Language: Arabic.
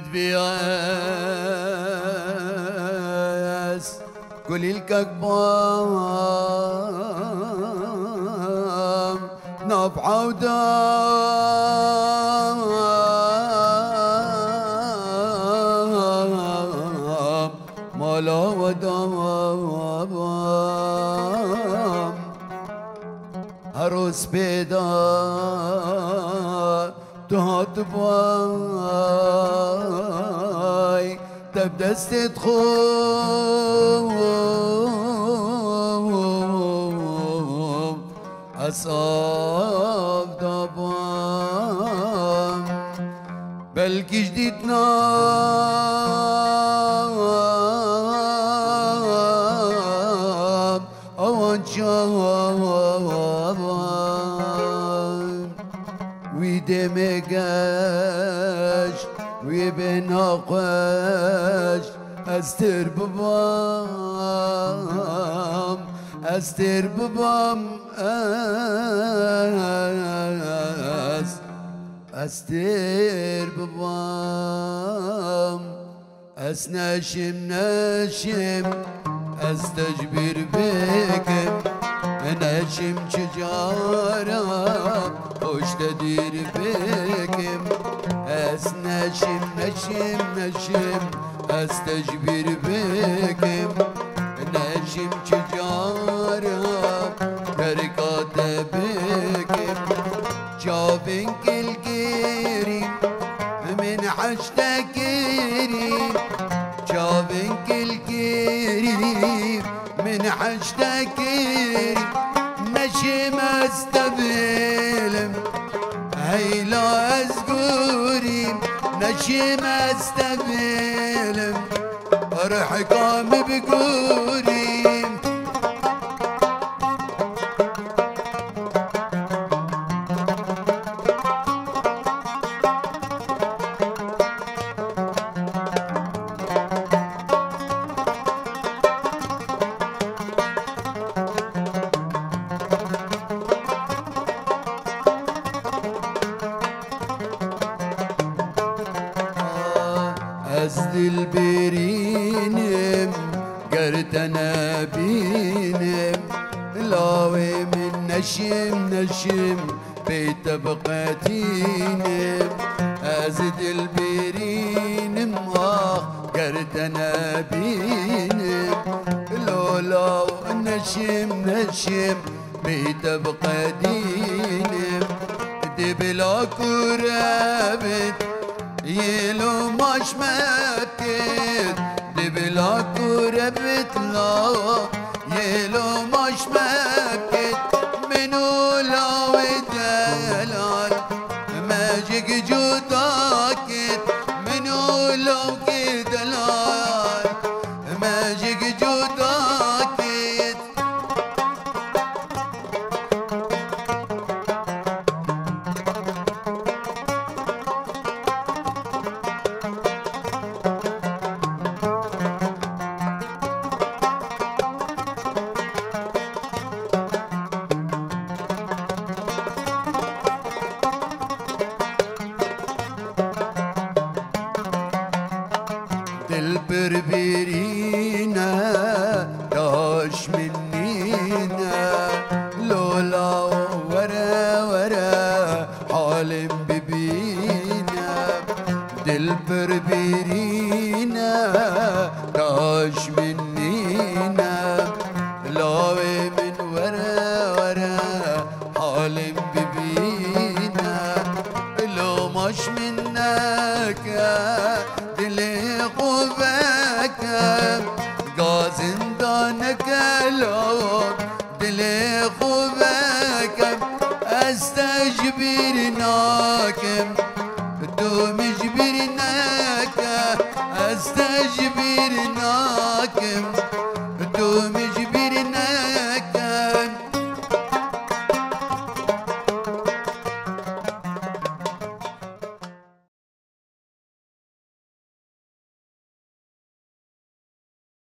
مدفياس كل الكقبام نفعة ودام. مالا ودام. عروس پیدا داد بای تب دستت خوب اصاب دابام بلکه جدید نام. اوان وی بناقش استر ببام استر ببام اس استر ببام اس نشم نشم استجبر بكم نشم شجارة خوش تدير بكم اس نشم نشم نشم استجبر بكم نشم شجارة بركات بكم شافن كل قريب من حشتكيري شافن كل قريب من حشتكيري نشم استبلم نشم استبلم فرح قام بقوري از دل برینم گردن بینم لاوی من نشم نشم بی طبقتینم از دل برینم آه گردن بینم لولا نشم نشم بی طبقتینم دبلا كرابت يلو مش مكت دبلا كرابت لا يلو مش مكت بربرينا داش منينا. لولا ورا ورا حالم ببينا. دل بربرينا داش منينا. لاوي من ورا ورا حالم ببينا. لو مش منك قبك. قازم دونك لوم دلي قبك استجبرناك دوم جبرناك استجبرناك